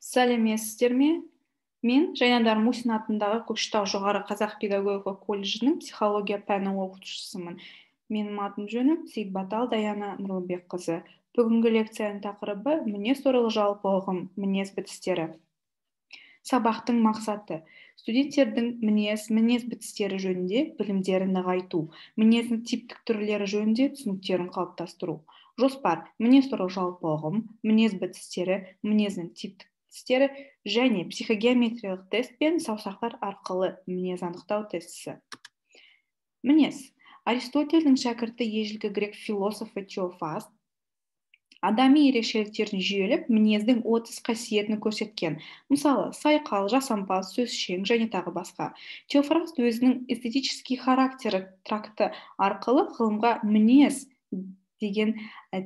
сәлеметсіздер ме? Мен жайнандар мусин атындағы көкшетау жоғары қазақ педагогика колледжінің психология пәні оқытушысымын. Менің атым жөнім сейітбатал даяна нұрлыбекқызы. Бүгінгі лекцияның тақырыбы мінез туралы жалпы ұғым мінез бітістері сабақтың мақсаты студенттердің мінез мінез бітістері жөнінде білімдерін нығайту мінездің типтік түрлері жөнінде түсініктерін қалыптастыру. Жоспар мінез туралы жалпы ұғым мінез бітістері мінездің типтік тістері және психогеометриялық тест пен саусақтар арқылы мінез анықтау тестісі. Мінез. Аристотельдің шәкірті ежелгі грек философы теофаст адами ерекшеліктерін жүйелеп мінездің отыз қасиетін көрсеткен. Мысалы сайқал жасампаз сөзшең және тағы басқа. Теофраст өзінің эстетический характері тракты арқылы ғылымға мінез деген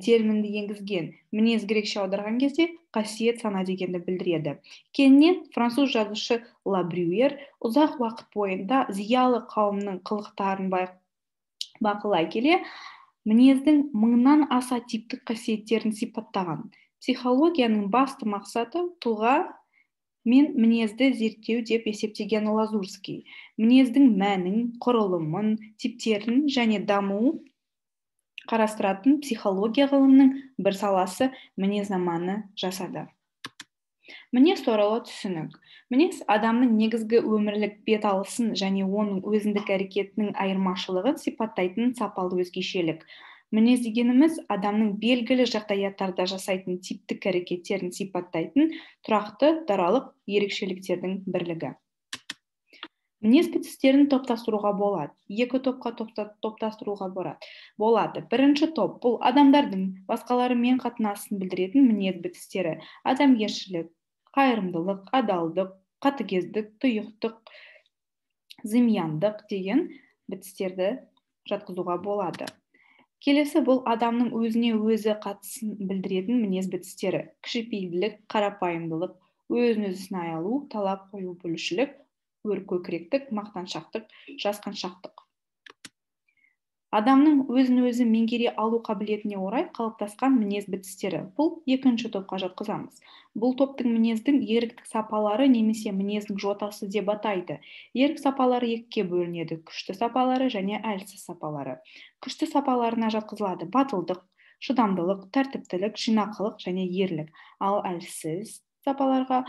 терминді енгізген. Мінез грекше аударған кезде қасиет сана дегенді білдіреді. Кейіннен француз жазушы лабрюер ұзақ уақыт бойында зиялы қауымның қылықтарын бақылай келе мінездің мыңнан аса типтік қасиеттерін сипаттаған. Психологияның басты мақсаты тұлға мен мінезді зерттеу деп есептеген лазурский. Мінездің мәнін құрылымын типтерін және дамуын қарастыратын психология ғылымының бір саласы мінезнаманы жасады. Мінез туралы түсінік. Мінез адамның негізгі өмірлік бет алысын және оның өзіндік әрекетінің айырмашылығын сипаттайтын сапалы өзгешелік. Мінез дегеніміз адамның белгілі жағдаяттарда жасайтын типтік әрекеттерін сипаттайтын тұрақты даралық ерекшеліктердің бірлігі. Мінез бітістерін топтастыруға болады екі топқа топтастыруға болады болады. Бірінші топ бұл адамдардың басқалармен қатынасын білдіретін мінез бітістері адамгершілік қайырымдылық адалдық қатыгездік тұйықтық зымияндық деген бітістерді жатқызуға болады. Келесі бұл адамның өзіне өзі қатысын білдіретін мінез бітістері. Кішіпейілділік қарапайымдылық өзін өзі сынай алу талап қою білушілік өркөкіректік мақтаншақтық жасқаншақтық адамның өзін өзі меңгере алу қабілетіне орай қалыптасқан мінез бітістері. Бұл екінші топқа жатқызамыз. Бұл топтың мінездің еріктік сапалары немесе мінездің жотасы деп атайды. Ерік сапалары екіге бөлінеді. Күшті сапалары және әлсіз сапалары. Күшті сапаларына жатқызылады батылдық шыдамдылық тәртіптілік жинақылық және ерлік. Ал әлсіз сапаларға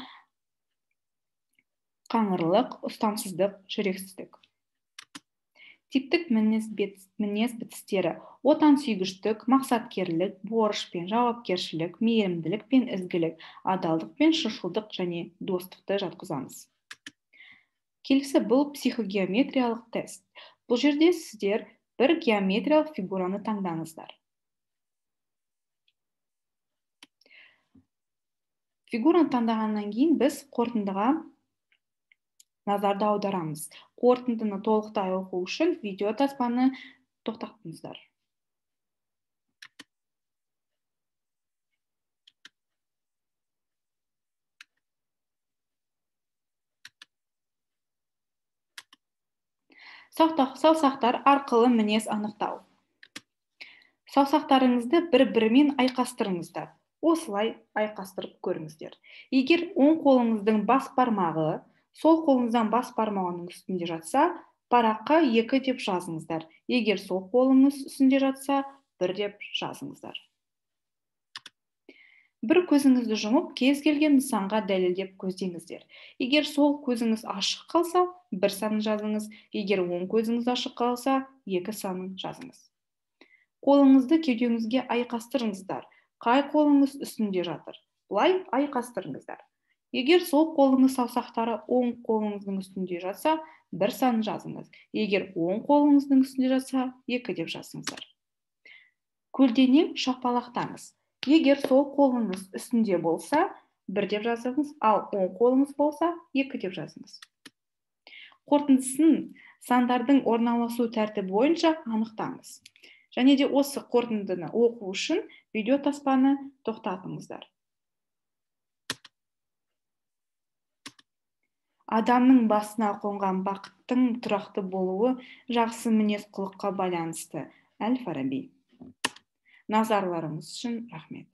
қаңырлық ұстамсыздық жүрексіздік. Типтік мінез, мінез бітістері отансүйгіштік мақсаткерлік борыш пен жауапкершілік мейірімділік пен ізгілік адалдық пен шыншылдық және достықты жатқызамыз. Келесі бұл психогеометриялық тест. Бұл жерде сіздер бір геометриялық фигураны таңдаңыздар. Фигураны таңдағаннан кейін біз қорытындыға назарды аударамыз. Қорытындыны толықтай оқу үшін видео таспаны тоқтатыңыздар саусақтар арқылы мінез анықтау. Саусақтарыңызды бір бірімен айқастырыңыздар. Осылай айқастырып көріңіздер. Егер оң қолыңыздың бас бармағы сол қолыңыздан бас бармағының үстінде жатса параққа екі деп жазыңыздар. Егер сол қолыңыз үстінде жатса бір деп жазыңыздар. Бір көзіңізді жұмып кез келген нысанға дәлелдеп көздеңіздер. Егер сол көзіңіз ашық қалса бір санын жазыңыз. Егер оң көзіңіз ашық қалса екі санын жазыңыз. Қолыңызды кеудеңізге айқастырыңыздар. Қай қолыңыз үстінде жатыр? Былай айқастырыңыздар. Егер сол қолыңыз саусақтары оң қолыңыздың үстінде жатса бір сан жазыңыз. Егер оң қолыңыздың үстінде жатса екі деп жазыңыздар. Көлденең шапалақтаңыз. Егер сол қолыңыз үстінде болса бір деп жазыңыз. Ал оң қолыңыз болса екі деп жазыңыз. Қорытындысын сандардың орналасу тәртібі бойынша анықтаңыз. Және де осы қорытындыны оқу үшін видео таспаны тоқтатыңыздар. Адамның басына қонған бақыттың тұрақты болуы жақсы мінез құлыққа байланысты. Әл фараби назарларыңыз үшін рахмет.